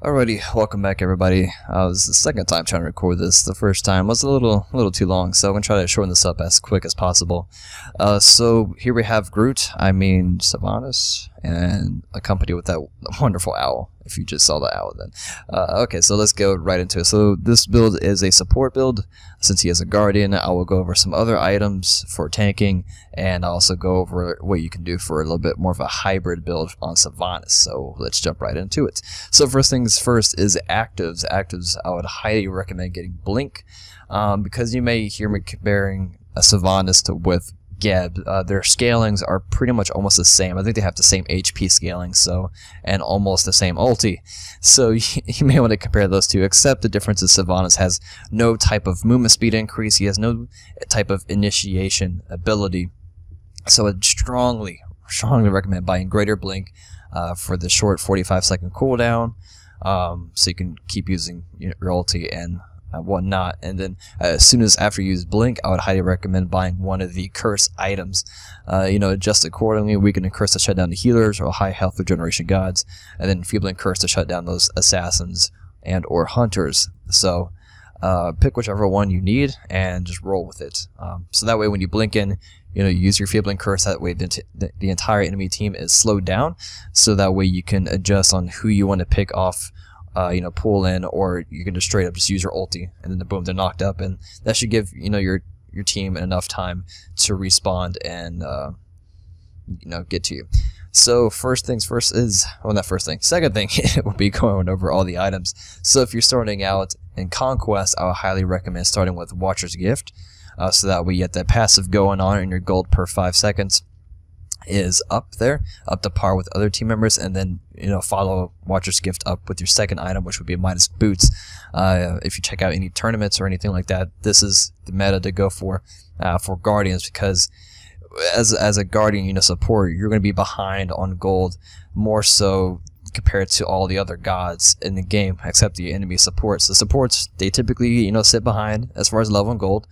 Alrighty, welcome back everybody. Uh, this is the second time trying to record this. The first time was a little little too long, so I'm going to try to shorten this up as quick as possible. Uh, so here we have Groot, I mean Sylvanus, and accompanied with that wonderful owl, if you just saw the owl then. Uh, okay, so let's go right into it. So this build is a support build. Since he has a Guardian, I will go over some other items for tanking, and I'll also go over what you can do for a little bit more of a hybrid build on Sylvanus. So let's jump right into it. So first things first is actives. Actives, I would highly recommend getting Blink, um, because you may hear me comparing a Sylvanus to with Geb, uh, their scalings are pretty much almost the same. I think they have the same HP scaling, so and almost the same ulti. So you, you may want to compare those two, except the difference is Sylvanus has no type of movement speed increase. He has no type of initiation ability. So I'd strongly, strongly recommend buying Greater Blink uh, for the short 45 second cooldown, um, so you can keep using your ulti and uh, whatnot. And then uh, as soon as after you use Blink, I would highly recommend buying one of the curse items. Uh, you know, adjust accordingly. Weaken curse to shut down the healers or high health regeneration gods, and then Feebling curse to shut down those assassins and or hunters. So uh, pick whichever one you need and just roll with it. Um, so that way, when you blink in, you know, use your Feebling Curse. That way, the, the, the, entire enemy team is slowed down. So that way, you can adjust on who you want to pick off uh, you know, pull in, or you can just straight up just use your ulti, and then the boom, they're knocked up, and that should give you know your your team enough time to respond and uh, you know get to you. So first things first is well not first thing. Second thing will be going over all the items. So if you're starting out in Conquest, I would highly recommend starting with Watcher's Gift. Uh, so that way you get that passive going on in your gold per five seconds is up there, up to par with other team members, and then you know follow Watcher's Gift up with your second item, which would be Midas Boots. Uh, if you check out any tournaments or anything like that, this is the meta to go for uh, for Guardians because as as a Guardian, you know, support, you're going to be behind on gold more so compared to all the other gods in the game, except the enemy supports. The supports they typically you know sit behind as far as level and gold.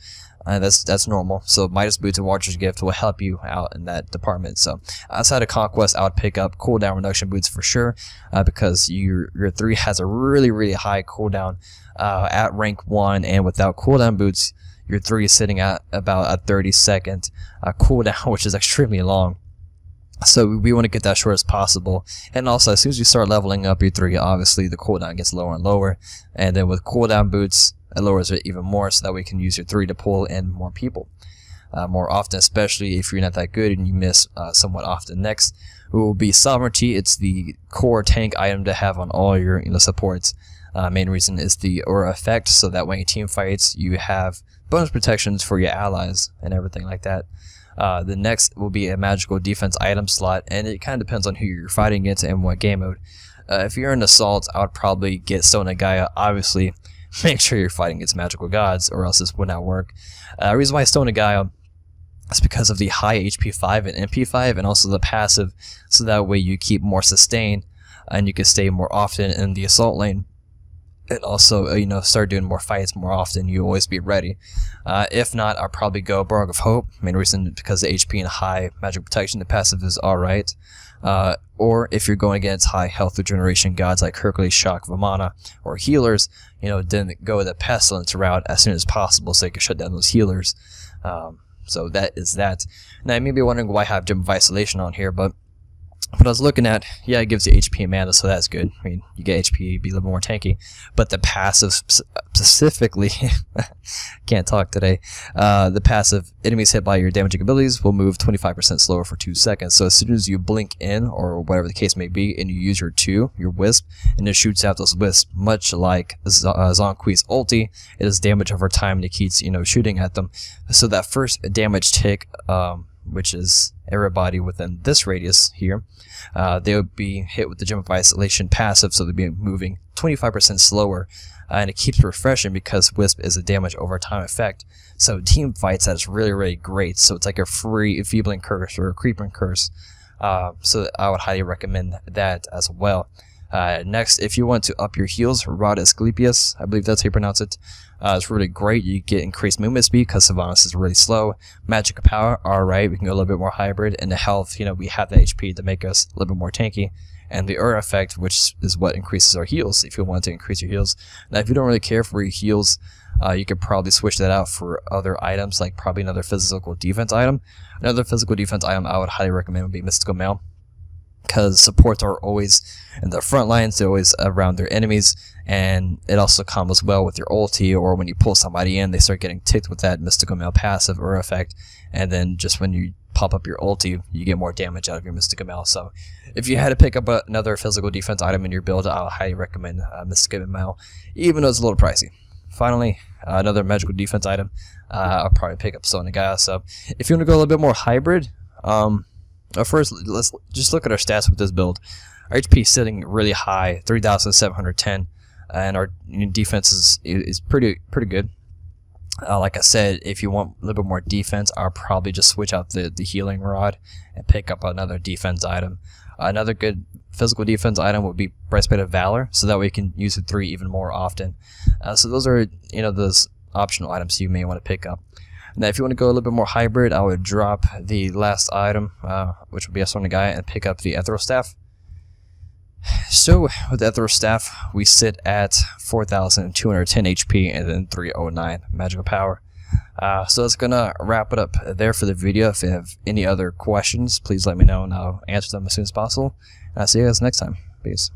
Uh, that's that's normal. So Midas Boots and Watcher's Gift will help you out in that department. So outside of Conquest, I would pick up cooldown reduction boots for sure, uh, because your your three has a really really high cooldown uh, at rank one, and without cooldown boots, your three is sitting at about a 30 second uh, cooldown, which is extremely long. So we want to get that short as possible. And also, as soon as you start leveling up your 3, obviously the cooldown gets lower and lower. And then with cooldown boots, it lowers it even more so that we can use your 3 to pull in more people. Uh, more often, especially if you're not that good and you miss uh, somewhat often. Next will be Sovereignty. It's the core tank item to have on all your you know, supports. Uh, main reason is the aura effect, so that when your team fights, you have bonus protections for your allies and everything like that. Uh, the next will be a magical defense item slot, and it kind of depends on who you're fighting against and what game mode. Uh, if you're in Assault, I would probably get of Gaia, obviously, make sure you're fighting against magical gods, or else this would not work. Uh, reason why I Stone of Gaia is because of the high HP 5 and MP 5, and also the passive, so that way you keep more sustain, and you can stay more often in the assault lane. And also, uh, you know, start doing more fights more often. You always be ready. Uh, if not, I'll probably go Bulwark of Hope. Main reason because the HP and high magic protection, the passive is alright. Uh, or if you're going against high health regeneration gods like Hercules, Chaac, Vamana, or healers, you know, then go the Pestilence route as soon as possible so you can shut down those healers. Um, so that is that. Now, you may be wondering why I have Gem of Isolation on here, but what I was looking at, yeah, it gives you HP and mana, so that's good. I mean, you get HP, be a little more tanky. But the passive, specifically, can't talk today. Uh, the passive, enemies hit by your damaging abilities will move 25% slower for 2 seconds. So as soon as you blink in, or whatever the case may be, and you use your 2, your Wisp, and it shoots out those Wisps, much like Z uh, Zhong ulti, it does damage over time and it keeps, you know, shooting at them. So that first damage tick, um, which is everybody within this radius here, uh, they would be hit with the Gem of Isolation passive, so they'd be moving 25% slower, uh, and it keeps refreshing because Wisp is a damage over time effect. So team fights that's really, really great. So it's like a free Enfeebling Curse or a Creeping Curse. Uh, so I would highly recommend that as well. Uh, next, if you want to up your heals, Rod Asclepius, I believe that's how you pronounce it. Uh, it's really great. You get increased movement speed because Sylvanus is really slow. Magic power, alright, we can go a little bit more hybrid. And the health, you know, we have the HP to make us a little bit more tanky. and the Ur effect, which is what increases our heals if you want to increase your heals. Now, if you don't really care for your heals, uh, you could probably switch that out for other items, like probably another physical defense item. Another physical defense item I would highly recommend would be Mystical Mail, because supports are always in the front lines, they're always around their enemies, and it also combos well with your ulti, or when you pull somebody in, they start getting ticked with that Mystical Mail passive or effect, and then just when you pop up your ulti, you get more damage out of your Mystical Mail. So if you had to pick up another physical defense item in your build, I would highly recommend uh, Mystical Mail, even though it's a little pricey. Finally, uh, another magical defense item. Uh, I'll probably pick up Gaia. So if you want to go a little bit more hybrid, um, uh, first let's just look at our stats with this build. Our HP is sitting really high, 3,710, and our defense is is pretty pretty good. Uh, like I said, if you want a little bit more defense, I'll probably just switch out the, the healing rod and pick up another defense item. Another good physical defense item would be Breastplate of Valor, so that way you can use it three even more often. Uh, so those are you know those optional items you may want to pick up. Now, if you want to go a little bit more hybrid, I would drop the last item, uh, which would be a Stone of Gaia, and pick up the Ethereal Staff. So, with the Ethereal Staff, we sit at 4,210 HP and then 309 magical power. Uh, so that's gonna wrap it up there for the video. If you have any other questions, please let me know and I'll answer them as soon as possible. And I'll see you guys next time. Peace.